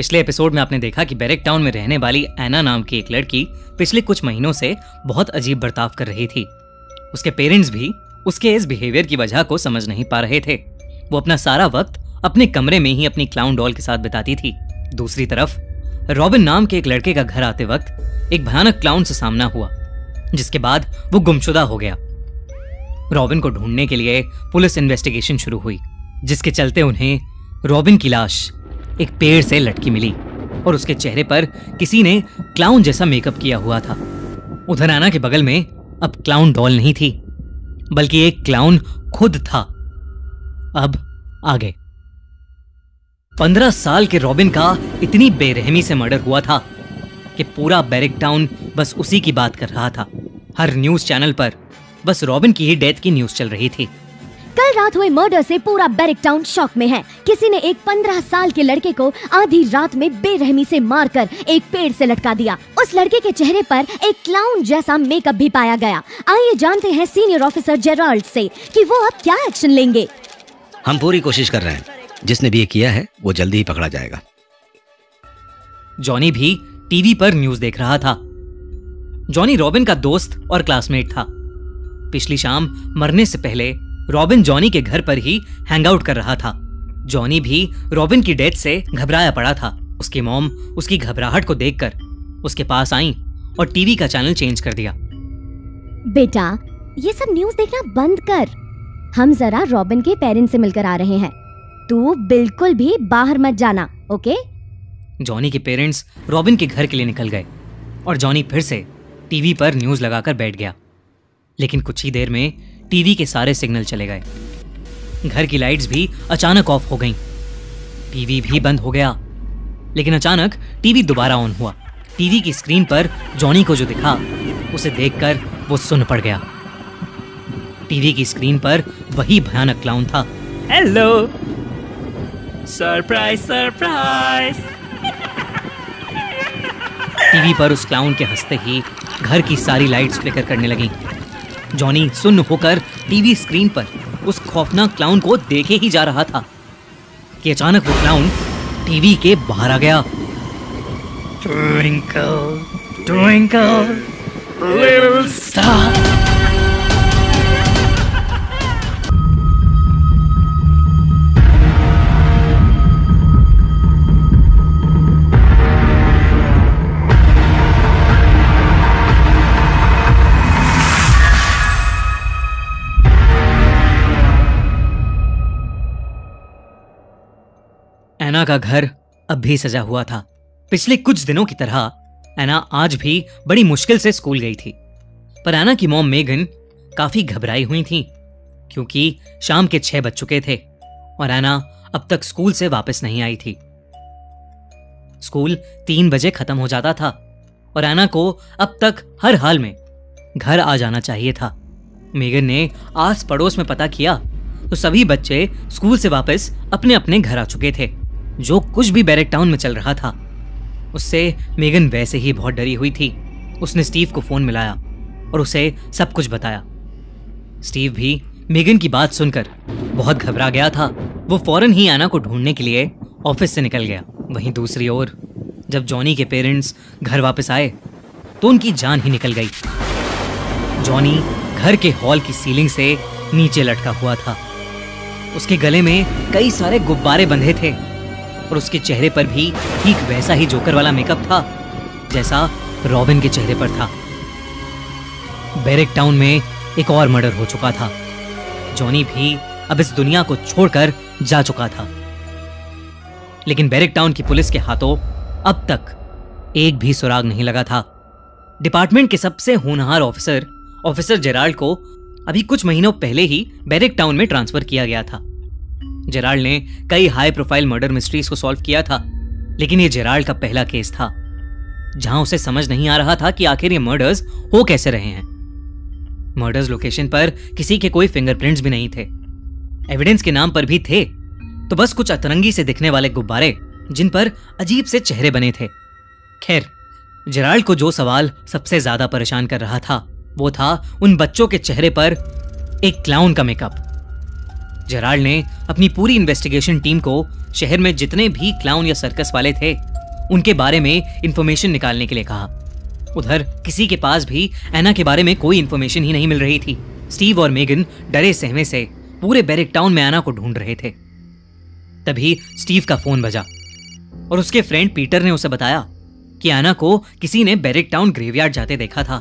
पिछले एपिसोड में आपने देखा कि बैरेक टाउन में रहने वाली एना नाम की एक लड़की पिछले कुछ महीनों से बहुत अजीब बर्ताव कर रही थी। उसके पेरेंट्स भी उसके इस बिहेवियर की वजह को समझ नहीं पा रहे थे। वो अपना सारा वक्त अपने कमरे में ही अपनी क्लाउन डॉल के साथ बिताती थी। दूसरी तरफ़, रॉबिन नाम के एक लड़के का घर आते वक्त एक भयानक क्लाउन से सामना हुआ, जिसके बाद वो गुमशुदा हो गया। रॉबिन को ढूँढने के लिए पुलिस इन्वेस्टिगेशन शुरू हुई, जिसके चलते उन्हें रॉबिन की लाश एक पेड़ से लटकी मिली और उसके चेहरे पर किसी ने क्लाउन जैसा मेकअप किया हुआ था। उधर आना के बगल में अब क्लाउन डॉल नहीं थी, बल्कि एक क्लाउन खुद था। अब आगे। पंद्रह साल के रॉबिन का इतनी बेरहमी से मर्डर हुआ था कि पूरा बैरिक टाउन बस उसी की बात कर रहा था। हर न्यूज़ चैनल पर बस रॉबिन की ही डेथ की न्यूज़ चल रही थी। कल रात हुए मर्डर से पूरा बैरिक टाउन शॉक में है। किसी ने एक पंद्रह साल के लड़के को आधी रात में बेरहमी से मारकर एक पेड़ से लटका दिया। उस लड़के के चेहरे पर एक क्लाउन जैसा मेकअप भी पाया गया। आइए जानते हैं सीनियर ऑफिसर जेराल्ड से कि वो अब क्या एक्शन लेंगे। हम पूरी कोशिश कर रहे हैं। जिसने भी ये किया है वो जल्दी ही पकड़ा जाएगा। जॉनी भी टीवी पर न्यूज़ देख रहा था। जॉनी रॉबिन का दोस्त और क्लासमेट था। पिछली शाम मरने से पहले रॉबिन जॉनी के घर पर ही हैंग आउट कर रहा था। जॉनी भी रॉबिन की डेथ से घबराया पड़ा था। उसकी मॉम उसकी घबराहट को देखकर उसके पास आई और टीवी का चैनल चेंज कर दिया। बेटा ये सब न्यूज़ देखना बंद कर। हम जरा रॉबिन के पेरेंट्स से मिलकर आ रहे हैं। तू बिल्कुल भी बाहर मत जाना ओके? जॉनी के पेरेंट्स रॉबिन के घर के लिए निकल गए और जॉनी फिर से टीवी पर न्यूज़ लगाकर बैठ गया। लेकिन कुछ ही देर में टीवी के सारे सिग्नल चले गए। घर की लाइट्स भी अचानक ऑफ़ हो गईं। टीवी भी बंद हो गया। लेकिन अचानक टीवी दोबारा ऑन हुआ। टीवी की स्क्रीन पर जॉनी को जो दिखा उसे देखकर वो सुन पड़ गया। टीवी की स्क्रीन पर वही भयानक क्लाउन था। हेलो सरप्राइज़ सरप्राइज़ टीवी पर उस क्लाउन के हँसते ही घर की सारी लाइट्स फ्लिकर करने लगी। जॉनी सुन्न होकर टीवी स्क्रीन पर उस खौफनाक क्लाउन को देखे ही जा रहा था कि अचानक वो क्लाउन टीवी के बाहर आ गया Twinkle, twinkle, little star. Anna का घर अब भी सजा हुआ था। पिछले कुछ दिनों की तरह एना आज भी बड़ी मुश्किल से स्कूल गई थी। पर एना की मॉम मेगन काफ़ी घबराई हुई थी, क्योंकि शाम के छह बज चुके थे और एना अब तक स्कूल से वापस नहीं आई थी। स्कूल तीन बजे खत्म हो जाता था और एना को अब तक हर हाल में घर आ जाना चाहिए था। मेगन ने आस पड़ोस में पता किया तो सभी बच्चे स्कूल से वापस अपने अपने घर आ चुके थे। जो कुछ भी बैरेक टाउन में चल रहा था। उससे मेगन वैसे ही बहुत डरी हुई थी। उसने स्टीव को फ़ोन मिलाया और उसे सब कुछ बताया। स्टीव भी मेगन की बात सुनकर बहुत घबरा गया था। वो फ़ौरन ही आना को ढूँढने के लिए ऑफ़िस से निकल गया। वहीं दूसरी ओर, जब जॉनी के पेरेंट्स घर वापस आए तो उनकी जान ही निकल गई। जॉनी घर के हॉल की सीलिंग से नीचे लटका हुआ था। उसके गले में कई सारे गुब्बारे बंधे थे। और उसके चेहरे पर भी ठीक वैसा ही जोकर वाला मेकअप था, जैसा रॉबिन के चेहरे पर था। बैरेक टाउन में एक और मर्डर हो चुका था। जॉनी भी अब इस दुनिया को छोड़कर जा चुका था। लेकिन बैरेक टाउन की पुलिस के हाथों अब तक एक भी सुराग नहीं लगा था। डिपार्टमेंट के सबसे होनहार ऑफिसर ऑफिसर जेराल्ड को अभी कुछ महीनों पहले ही बैरिक टाउन में ट्रांसफ़र किया गया था। जेराल्ड ने कई हाई प्रोफ़ाइल मर्डर मिस्ट्रीज को सॉल्व किया था, लेकिन ये जेराल्ड का पहला केस था, जहाँ उसे समझ नहीं आ रहा था कि आखिर ये मर्डर्स हो कैसे रहे हैं। मर्डर्स लोकेशन पर किसी के कोई फिंगरप्रिंट्स भी नहीं थे। एविडेंस के नाम पर भी थे तो बस कुछ अतरंगी से दिखने वाले गुब्बारे, जिन पर अजीब से चेहरे बने थे। खैर, जेराल्ड को जो सवाल सबसे ज़्यादा परेशान कर रहा था, वो था उन बच्चों के चेहरे पर एक क्लाउन का मेकअप जेराल्ड ने अपनी पूरी इन्वेस्टिगेशन टीम को शहर में जितने भी क्लाउन या सर्कस वाले थे, उनके बारे में इंफॉर्मेशन निकालने के लिए कहा। उधर किसी के पास भी एना के बारे में कोई इंफॉर्मेशन ही नहीं मिल रही थी। स्टीव और मेगन डरे सहमे से पूरे बैरिक टाउन में एना को ढूंढ रहे थे। तभी स्टीव का फ़ोन बजा और उसके फ्रेंड पीटर ने उसे बताया कि एना को किसी ने बैरिक टाउन ग्रेवयार्ड जाते देखा था।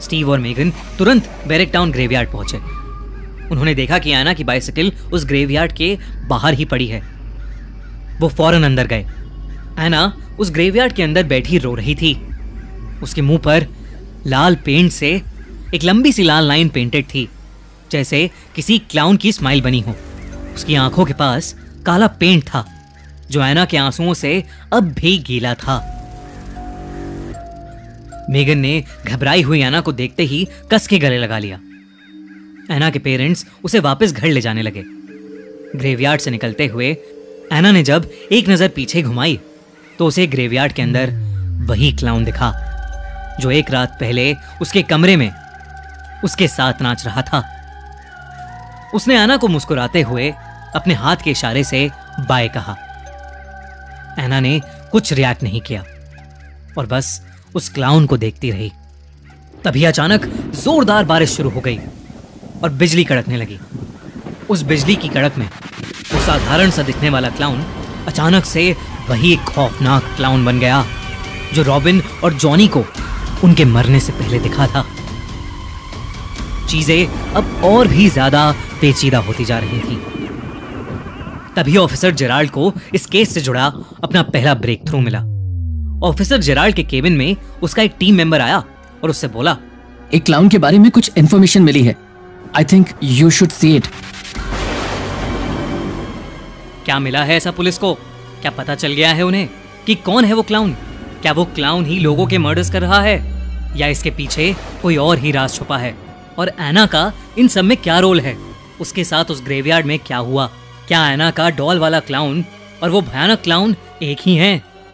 स्टीव और मेगन तुरंत बैरिक टाउन ग्रेवयार्ड पहुँचे। उन्होंने देखा कि एना की बाइसिकल उस ग्रेवयार्ड के बाहर ही पड़ी है। वो फ़ौरन अंदर गए। एना उस ग्रेवयार्ड के अंदर बैठी रो रही थी। उसके मुँह पर लाल पेंट से एक लंबी सी लाल लाइन पेंटेड थी, जैसे किसी क्लाउन की स्माइल बनी हो। उसकी आँखों के पास काला पेंट था, जो एना के आंसुओं से अब भी गीला था। मेगन ने घबराई हुई एना को देखते ही कस के गले लगा लिया। एना के पेरेंट्स उसे वापस घर ले जाने लगे। ग्रेवयार्ड से निकलते हुए एना ने जब एक नज़र पीछे घुमाई तो उसे ग्रेवयार्ड के अंदर वही क्लाउन दिखा, जो एक रात पहले उसके कमरे में उसके साथ नाच रहा था। उसने एना को मुस्कुराते हुए अपने हाथ के इशारे से बाय कहा। एना ने कुछ रिएक्ट नहीं किया, और बस उस क्लाउन को देखती रही। तभी अचानक जोरदार बारिश शुरू हो गई। और बिजली कड़कने लगी। उस बिजली की कड़क में वो साधारण सा दिखने वाला क्लाउन अचानक से वही एक खौफनाक क्लाउन बन गया, जो रॉबिन और जॉनी को उनके मरने से पहले दिखा था। चीज़ें अब और भी ज़्यादा पेचीदा होती जा रही थी। तभी ऑफिसर जेराल्ड को इस केस से जुड़ा अपना पहला ब्रेक थ्रू मिला। ऑफिसर जेराल्ड के केबिन में उसका एक टीम मेंबर आया और उससे बोला, एक क्लाउन के बारे में कुछ इन्फॉर्मेशन मिली है। I think you should see it क्या मिला है ऐसा पुलिस को? क्या पता चल गया है उन्हें? कि कौन है वो क्लाउन क्या वो क्लाउन ही लोगों के मर्डर्स कर रहा है? या इसके पीछे कोई और ही राज छुपा है? और एना का इन सब में क्या रोल है? उसके साथ उस ग्रेवयार्ड में क्या हुआ? क्या एना का डॉल वाला क्लाउन और वो भयानक क्लाउन एक ही हैं?